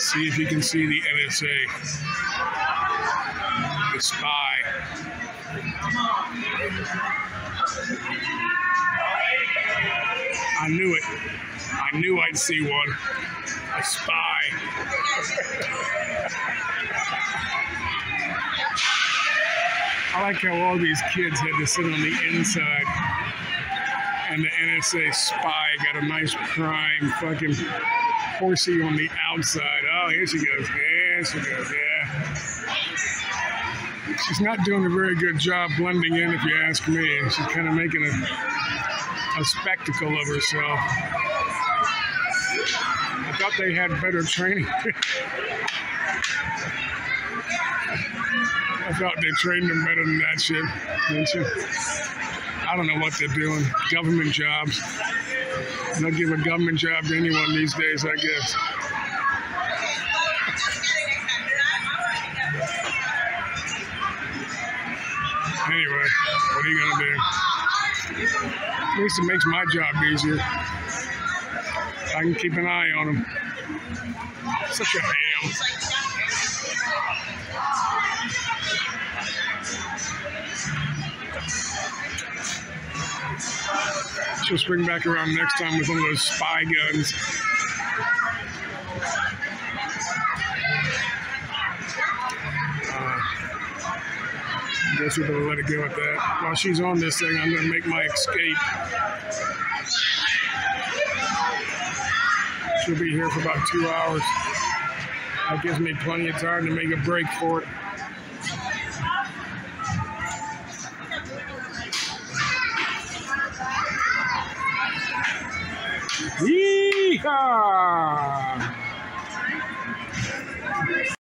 See if you can see the NSA. The spy. I knew it. I knew I'd see one. A spy. I like how all these kids had to sit on the inside. And the NSA spy got a nice prime fucking horsey on the outside. Oh, here she goes. Here she goes. Yeah. She's not doing a very good job blending in, if you ask me. She's kind of making a, a spectacle of herself. I thought they had better training. I thought they trained them better than that shit. I don't know what they're doing. Government jobs. They'll give a government job to anyone these days, I guess. Anyway, what are you gonna do? At least it makes my job easier. I can keep an eye on them. Such a ham. She'll swing back around next time with one of those spy guns. Uh, guess we better let it go at that. While she's on this thing, I'm to make my escape. She'll be here for about two hours. That gives me plenty of time to make a break for it. Yeehaw!